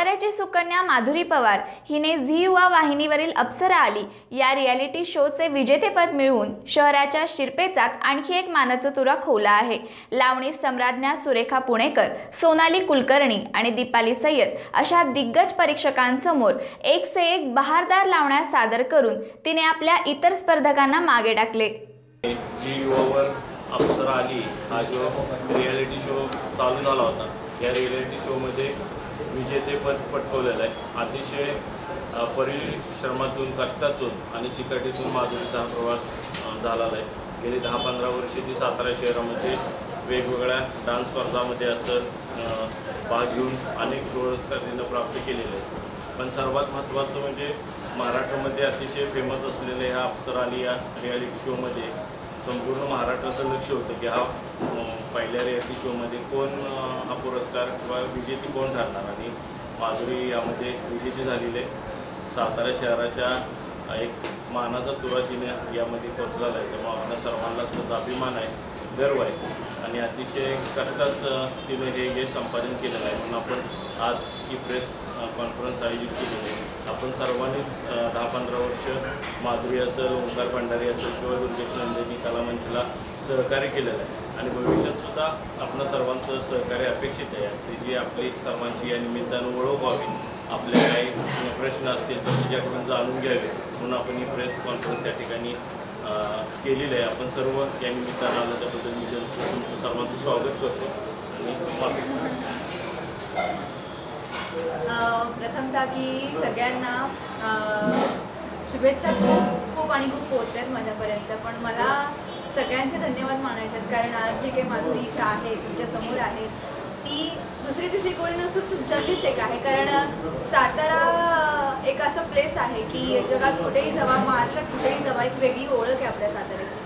साताऱ्याची सुकन्या माधुरी पवार हिने झी युवा वाहिनीवरील अप्सरा आली. या रियालिटी शोचे विजेतेपद मिळवून शहराच्या शिरपेचात आणखी एक मानाचा तुरा खोवला आहे. लावणी सम्राज्ञा सुरेखा पुणेकर सोनाली कुलकर्णी आणि दीपाली सय्यद अशा दिग्गज परीक्षकांसमोर एक से एक बहारदार लावण्या सादर करून तिने आपल्या इतर स्पर्धकांना मागे टाकले. जी युवावर अप्सरा आली हा जो रियालिटी शो चालू झाला होता या रियालिटी शोमध्ये विजेतेपद पटकवलेलं आहे. अतिशय परिश्रमातून कष्टातून आणि चिकाटीतून माधुरीचा हा प्रवास झालेला आहे. गेली दहा पंधरा वर्षे ती सातारा शहरामध्ये वेगवेगळ्या डान्स स्पर्धामध्ये असं भाग घेऊन अनेक पुरस्कार तिनं प्राप्त केलेले आहे पण सर्वात महत्त्वाचं म्हणजे महाराष्ट्रामध्ये अतिशय फेमस असलेले ह्या अप्सरा आली या रियालिटी शोमध्ये संपूर्ण महाराष्ट्राचं लक्ष होतं की हा पहिल्या रियाती शोमध्ये कोण हा पुरस्कार किंवा विजेती कोण ठरणार? आणि माधुरी यामध्ये विजेती झालेली आहे. सातारा शहराच्या एक मानाचा तुरा तिने यामध्ये पोचलेला आहे. त्यामुळे आपल्या सर्वांनाच त्याचा अभिमान आहे. गर्व आहे आणि अतिशय कष्टात तिने हे यश संपादन केलेलं आहे. म्हणून आपण आज ही प्रेस कॉन्फरन्स आयोजित केलेली आहे. आपण सर्वांनी दहा पंधरा वर्ष माधुरी असेल ओंकार भंडारी असेल किंवा दुर्गेश नंदिनी कलामंचला सहकार्य केलेलं आहे. आणि भविष्यात सुद्धा आपल्या सर्वांचं सहकार्य अपेक्षित आहे. ते जी आपली सर्वांची या निमित्तानं ओळख व्हावी आपले काही प्रश्न असतील तर तिच्याकडून जाणून घ्यावे. म्हणून आपण ही प्रेस कॉन्फरन्स या ठिकाणी केलेलं आहे. आपण सर्व या निमित्तानं आलो त्याबद्दल मी जर- तुमचं सर्वांचं स्वागत करतो आणि प्रथमतः की सगळ्यांना शुभेच्छा. खूप खूप आणि खूप पोचल्यात माझ्यापर्यंत पण मला सगळ्यांचे धन्यवाद मानायचे आहेत कारण आज जी काही माधुरी इथं आहे तुमच्यासमोर आहे ती दुसरी तिसरी कोणी नसून तुमच्यातलीच एक आहे. कारण सातारा एक असं प्लेस आहे की जगात कुठेही जावा महाराष्ट्रात कुठेही जावा एक वेगळी ओळख आहे आपल्या साताऱ्याची.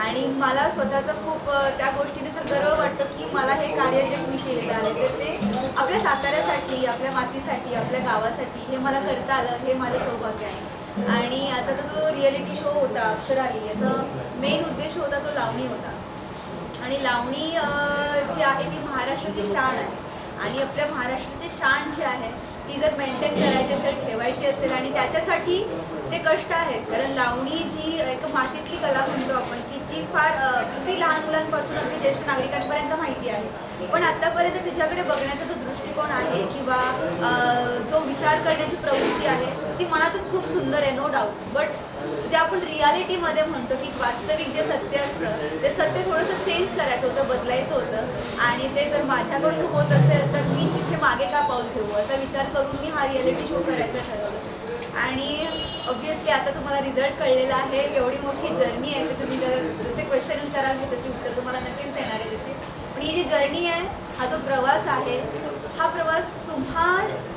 आणि मला स्वतःचं खूप त्या गोष्टीने असं गर्व वाटतं की मला हे कार्य जे मी केलेलं आहे तर ते आपल्या साताऱ्यासाठी आपल्या मातीसाठी आपल्या गावासाठी हे मला करता आलं हे माझं सौभाग्य आहे. आणि आताचा जो रिअलिटी शो होता अक्षराली याचा मेन उद्देश होता तो लावणी होता. आणि लावणी जी आहे ती महाराष्ट्राची शान आहे. आणि आपल्या महाराष्ट्राची शान जी आहे ती जर मेंटेन करायची असेल ठेवायची असेल आणि त्याच्यासाठी जे कष्ट आहेत कारण लावणी जी एक मातीतली कला म्हणतो आपण की जी फार अगदी लहान मुलांपासून अगदी ज्येष्ठ नागरिकांपर्यंत माहिती आहे. पण आत्तापर्यंत तिच्याकडे बघण्याचा जो दृष्टिकोन आहे किंवा जो विचार करण्याची प्रवृत्ती आहे ती मनातून खूप सुंदर आहे नो डाऊट बट जे आपण रियालिटीमध्ये म्हणतो की वास्तविक जे सत्य असतं ते सत्य थोडंसं चेंज करायचं होतं बदलायचं होतं. आणि ते जर माझ्याकडून होत असेल तर मी तिथे मागे का पाऊल ठेवू? असा विचार करून मी हा रियालिटी शो करायचा ठरवलं. आणि ऑब्व्हियसली आता तुम्हाला रिझल्ट कळलेला आहे. एवढी मोठी जर्नी आहे की तुम्ही जर जसे क्वेश्चन विचाराल मी त्याचे उत्तर तुम्हाला नक्कीच देणार आहे त्याची. पण ही जी जर्नी आहे हा जो प्रवास आहे हा प्रवास तुम्हा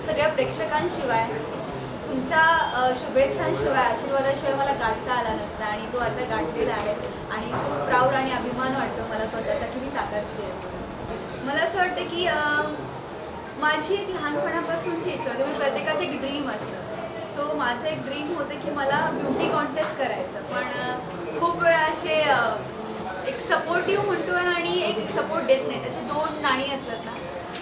सगळ्या प्रेक्षकांशिवाय तुमच्या शुभेच्छांशिवाय आशीर्वादाशिवाय मला गाठता आला नसता आणि तो आता गाठलेला आहे आणि खूप प्राऊड आणि अभिमान वाटतो मला स्वतःचा की मी सातारची आहे. मला असं वाटतं की माझी एक लहानपणापासूनची इच्छा होती म्हणजे प्रत्येकाचं एक ड्रीम असतं. सो माझं एक ड्रीम होतं की मला ब्युटी कॉन्टेस्ट करायचं. पण खूप वेळा असे एक सपोर्टिव्ह म्हणतो आणि एक सपोर्ट देत नाही तसे दोन नाणी असतात ना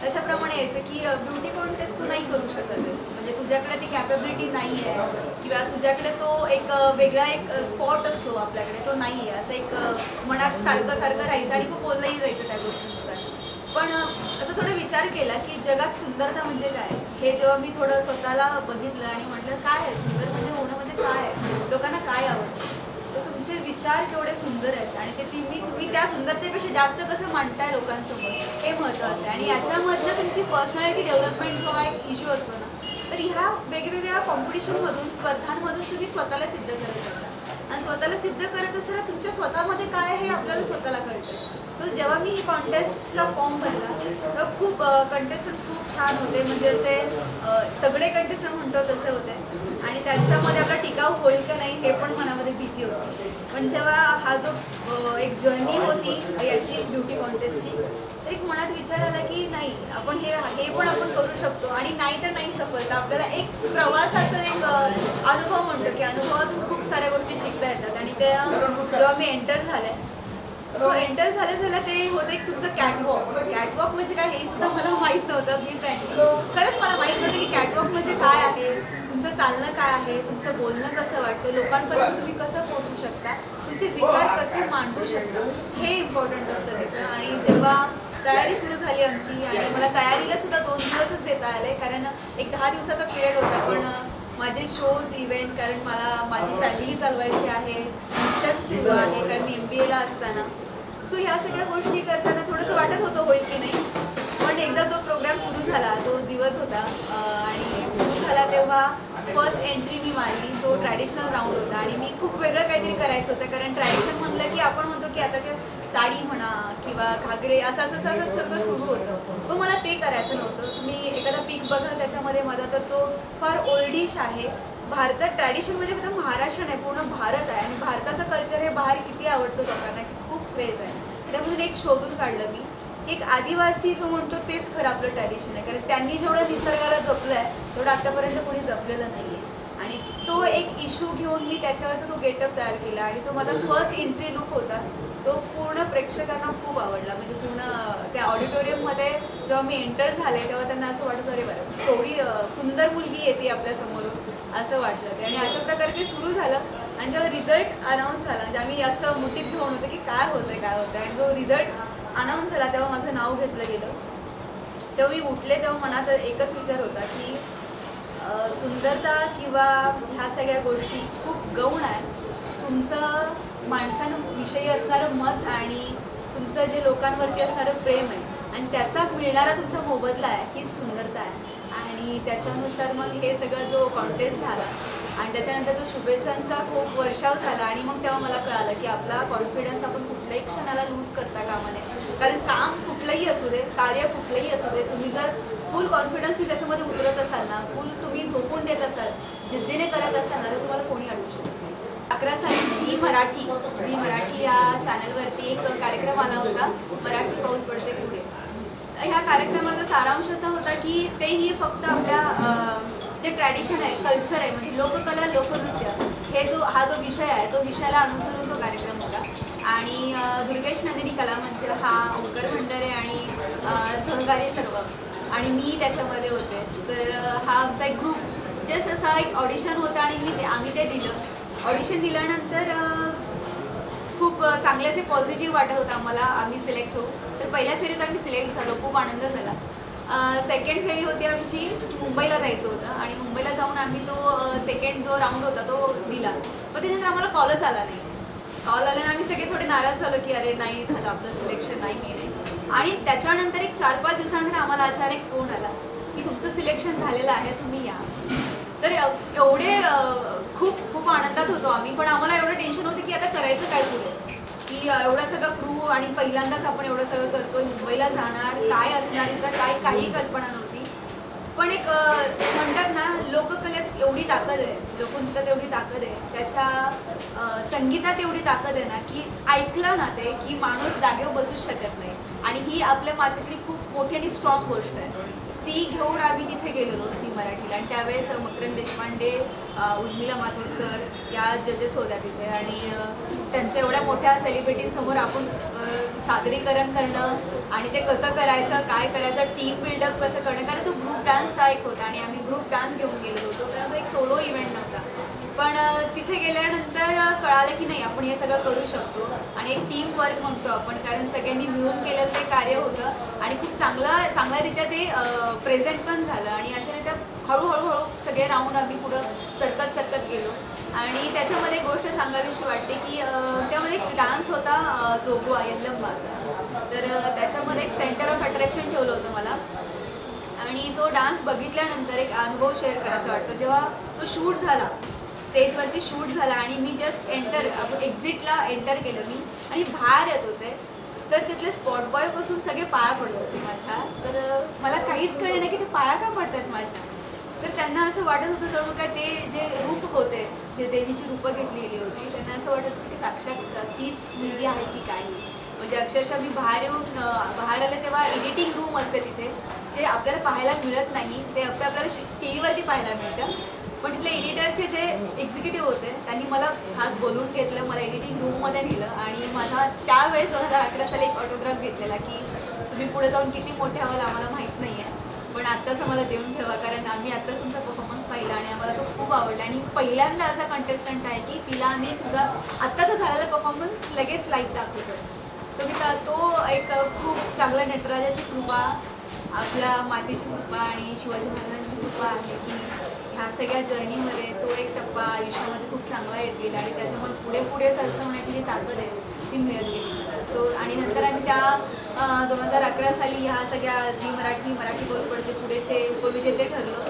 तशाप्रमाणे यायचं की ब्युटी कॉन्टेस्ट तू नाही करू शकतस म्हणजे तुझ्याकडे ती कॅपेबिलिटी नाही आहे किंवा तुझ्याकडे तो एक वेगळा एक स्पॉट असतो आपल्याकडे तो नाही आहे असं एक मनात सारखं सारखं राहायचं आणि खूप बोललंही जायचं त्या गोष्टीनुसार. पण असं थोडं विचार केला की जगात सुंदरता म्हणजे काय? हे जेव्हा मी थोडं स्वतःला बघितलं आणि म्हटलं काय आहे? सुंदर म्हणजे होणं म्हणजे काय आहे? लोकांना काय आवडतं? तुमचे विचार केवढे सुंदर आहेत आणि ते ती मी तुम्ही त्या सुंदरतेपेक्षा जास्त कसं मांडताय लोकांसमोर? हे महत्त्वाचं आहे. आणि याच्यामधलं तुमची पर्सनॅलिटी डेव्हलपमेंट जो हा एक इश्यू असतो ना तर ह्या वेगवेगळ्या कॉम्पिटिशनमधून स्पर्धांमधून तुम्ही स्वतःला सिद्ध करत असता आणि स्वतःला सिद्ध करत असताना तुमच्या स्वतःमध्ये काय आहे हे आपल्याला स्वतःला कळतं सो जेव्हा मी ही कॉन्टेस्टला फॉर्म भरला तर खूप कंटेस्टंट खूप छान होते. म्हणजे असे तगडे कंटेस्टंट म्हणतो तसे होते. आणि त्याच्यामध्ये आपला टिकाव होईल का नाही हे पण मनामध्ये भीती होती. पण जेव्हा हा जो एक जर्नी होती याची ब्युटी कॉन्टेस्टची तर एक मनात विचार आला की नाही आपण हे हे पण आपण करू शकतो. आणि नाही तर नाही सफलता. आपल्याला एक प्रवासाचा एक अनुभव म्हणतो की अनुभवातून खूप साऱ्या गोष्टी शिकता येतात. आणि त्या जेव्हा मी एंटर झाले सो एंटर झालं झालं ते होतं एक तुमचं कॅटवॉक कॅटवॉक म्हणजे काय हे सुद्धा मला माहीत नव्हतं मी फ्रँकली खरंच मला माहीत नव्हतं की कॅटवॉक म्हणजे काय आहे. तुमचं चालणं काय आहे? तुमचं बोलणं कसं वाटतं? लोकांपर्यंत तुम्ही कसं पोहोचू शकता? तुमचे विचार कसे मांडू शकता? हे इम्पॉर्टंट असतं तिथं. आणि जेव्हा तयारी सुरू झाली आमची आणि मला तयारीला सुद्धा दोन दिवसच देता आले कारण एक दहा दिवसाचा पिरियड होता पण माझे शोज इव्हेंट कारण मला माझी फॅमिली चालवायची आहे शिक्षण सुरू आहे कारण मी एम बी एला असताना. सो ह्या सगळ्या गोष्टी करताना थोडंसं वाटत होतं होईल की नाही? पण एकदा जो प्रोग्राम सुरू झाला तो दिवस होता आणि सुरू झाला तेव्हा फर्स्ट एंट्री मी मारली तो ट्रॅडिशनल राऊंड होता आणि मी खूप वेगळं काहीतरी करायचं होतं. कारण ट्रॅडिशन म्हणलं की आपण म्हणतो की आता जे साडी म्हणा किंवा घागरे असं असं असं सगळं सुरू होतं. पण मला ते करायचं नव्हतं. तुम्ही एखादा पीक बघा त्याच्यामध्ये माझा तर तो फार ओल्डिश आहे. भारतात ट्रॅडिशन म्हणजे फक्त महाराष्ट्र नाही पूर्ण भारत आहे. आणि भारताचं कल्चर हे बाहेर किती आवडतो लोकांना याची खूप क्रेज आहे. त्यामधून एक शोधून काढलं मी. की एक आदिवासी जो म्हणतो तेच खरं आपलं ट्रॅडिशन आहे. कारण त्यांनी जेवढं निसर्गाला जपलं आहे तेवढं आतापर्यंत कोणी जपलेलं नाही आहे आणि तो एक इश्यू घेऊन मी त्याच्यावर तो गेटअप तयार केला आणि तो माझा फर्स्ट एंट्री लुक होता. तो पूर्ण प्रेक्षकांना खूप आवडला. म्हणजे पूर्ण त्या ऑडिटोरियममध्ये जेव्हा मी एंटर झाले तेव्हा त्यांना असं वाटत अरे बरं थोडी सुंदर मुलगी येते आपल्या समोरून. असं वाटलं ते. आणि अशा प्रकारे ते सुरू झालं. आणि जेव्हा रिझल्ट अनाऊन्स झाला म्हणजे आम्ही असं मुठीत घेऊन होतं की काय होतंय काय होतंय. आणि जो रिझल्ट अनाऊन्स झाला तेव्हा माझं नाव घेतलं गेलं. तेव्हा मी उठले तेव्हा मनात एकच विचार होता की सुंदरता किंवा ह्या सगळ्या गोष्टी खूप गौण आहे तुमचं माणसांविषयी असणारं मत आणि तुमचं जे लोकांवरती असणारं प्रेम आहे आणि त्याचा मिळणारा तुमचा मोबदला आहे हीच सुंदरता आहे. आणि त्याच्यानुसार मग हे सगळं जो कॉन्टेस्ट झाला आणि त्याच्यानंतर तो शुभेच्छांचा खूप वर्षाव झाला. आणि मग तेव्हा मला कळालं की आपला कॉन्फिडन्स आपण कुठल्याही क्षणाला लूज करता कामा नये. कारण काम कुठलंही असू दे कार्य कुठलंही असू दे तुम्ही जर फुल कॉन्फिडन्स तुम्ही त्याच्यामध्ये उतरत असाल ना फुल तुम्ही झोपून देत असाल जिद्दीने करत असाल ना तर तुम्हाला कोणी अडवू शकत नाही. अकरा साली झी मराठी झी मराठी या चॅनलवरती एक कार्यक्रम आला होता मराठी पाऊल पडते पुढे. ह्या कार्यक्रमाचा सारांश असा होता की तेही फक्त आपल्या जे ट्रॅडिशन आहे कल्चर आहे म्हणजे लोककला लोकनृत्य हे जो हा जो विषय आहे तो विषयाला अनुसरून तो कार्यक्रम होता. आणि दुर्गेश नंदिनी कलामंच हा ओंकर भंडारे आणि सहकारी सर्व आणि मी त्याच्यामध्ये होते. तर हा आमचा एक ग्रुप जस्ट असा एक ऑडिशन होता आणि मी ते आम्ही ते दिलं. ऑडिशन दिल्यानंतर खूप चांगले पॉझिटिव्ह वाटत होतं आम्हाला. आम्ही सिलेक्ट होऊ. तर पहिल्या फेरीत आम्ही सिलेक्ट झालो. खूप आनंद झाला. सेकंड फेरी होती आमची मुंबईला जायचं होतं आणि मुंबईला जाऊन आम्ही तो सेकंड जो राऊंड होता तो दिला. पण त्याच्यानंतर आम्हाला कॉलच आला नाही. कॉल आल्यानं आम्ही सगळे थोडे नाराज झालो की अरे नाही झालं आपलं सिलेक्शन नाही हे नाही. आणि त्याच्यानंतर एक चार पाच दिवसानंतर आम्हाला अचानक फोन आला की तुमचं सिलेक्शन झालेलं आहे तुम्ही या. तर एवढे खूप खूप आनंदात होतो आम्ही. पण आम्हाला एवढं टेन्शन होतं की आता करायचं काय पुढे? की एवढं एवढा सगळं क्रू आणि पहिल्यांदाच आपण एवढं सगळं करतोय मुंबईला जाणार काय असणार तर काय काही कल्पना नव्हती. पण एक म्हणतात ना लोककलेत एवढी ताकद आहे लोकनृत्यात एवढी ताकद आहे त्याच्या संगीतात एवढी ताकद आहे ना की ऐकलं ना ते की माणूस जागेवर बसूच शकत नाही. आणि ही आपल्या मातीतली खूप मोठी आणि स्ट्रॉंग गोष्ट आहे. ती घेऊन आम्ही तिथे गेलेलो ती मराठीला. आणि त्यावेळेस मकरंद देशपांडे उर्मिला मातोडकर या जजेस होत्या तिथे. आणि त्यांच्या एवढ्या मोठ्या सेलिब्रिटींसमोर आपण सादरीकरण करणं आणि ते कसं करायचं काय करायचं टीम बिल्डअप कसं करणं कारण तो ग्रुप डान्सचा एक होता आणि आम्ही ग्रुप डान्स घेऊन गेलेलो होतो. कारण तो एक सोलो इव्हेंट नव्हता. पण तिथे गेल्यानंतर कळालं की नाही आपण हे सगळं करू शकतो. आणि एक टीम वर्क म्हणतो आपण कारण सगळ्यांनी मिळून कार्य होतं आणि खूप चांगलं चांगल्यारीत्या ते प्रेझेंट पण झालं. आणि अशा रीत्या हळूहळू हळू सगळे राहून आम्ही पुढं सरकत सरकत गेलो. आणि त्याच्यामध्ये गोष्ट सांगावीशी वाटते की त्यामध्ये एक डान्स होता जोगवा यल्लंबाचा. तर त्याच्यामध्ये एक सेंटर ऑफ अट्रॅक्शन ठेवलं होतं मला. आणि तो डान्स बघितल्यानंतर एक अनुभव शेअर करायचा वाटतो. जेव्हा तो शूट झाला स्टेजवरती शूट झाला आणि मी जस्ट एंटर एक्झिटला एंटर केलं मी. आणि बाहेर येत होते. तर तिथले स्पॉट बॉयपासून सगळे पाया पडत होते माझ्या. तर मला काहीच कळलं नाही की ते पाया का पडतात माझ्या. तर त्यांना असं वाटत होतं जणू काय ते जे रूप होते जे देवीची रूपं घेतलेली होती त्यांना असं वाटत होतं की साक्षात तीच मुलगी आहे की काय? म्हणजे अक्षरशः मी बाहेर येऊन बाहेर आले तेव्हा एडिटिंग रूम असते तिथे. ते आपल्याला पाहायला मिळत नाही. ते आपलं आपल्याला टी व्हीवरती पाहायला मिळतं. पण तिथले एडिटरचे जे एक्झिक्युटिव्ह होते त्यांनी मला खास बोलून घेतलं मला एडिटिंग रूममध्ये नेलं आणि माझा त्यावेळेस दोन हजार अकरा साली एक ऑटोग्राफ घेतलेला की तुम्ही पुढे जाऊन किती मोठे व्हाल आम्हाला माहीत नाही आहे पण आत्ताच आम्हाला देऊन ठेवा कारण आम्ही आत्ताच तुमचा परफॉर्मन्स पाहिला आणि आम्हाला तो खूप आवडला. आणि पहिल्यांदा असा कंटेस्टंट आहे की तिला आम्ही तुझा आत्ताचा झालेला परफॉर्मन्स लगेच लाईक दाखवतो. सो मी तो एक खूप चांगला नटराजाची कृपा आपल्या मातेची कृपा आणि शिवाजी महाराजांची कृपा आहे की ह्या सगळ्या जर्नीमध्ये तो एक टप्पा आयुष्यामध्ये खूप चांगला येतील आणि त्याच्यामुळे पुढे पुढे सरसवण्याची जी ताकद आहे ती मिळत गेली सो आणि नंतर आम्ही त्या दोन हजार अकरा साली ह्या सगळ्या झी मराठी मराठी बोलपडचे पुढेचे उपविजेते ठरलो.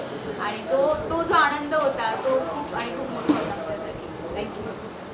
आणि तो तो जो आनंद होता तो खूप आणि खूप मोठा होता आमच्यासाठी. थँक्यू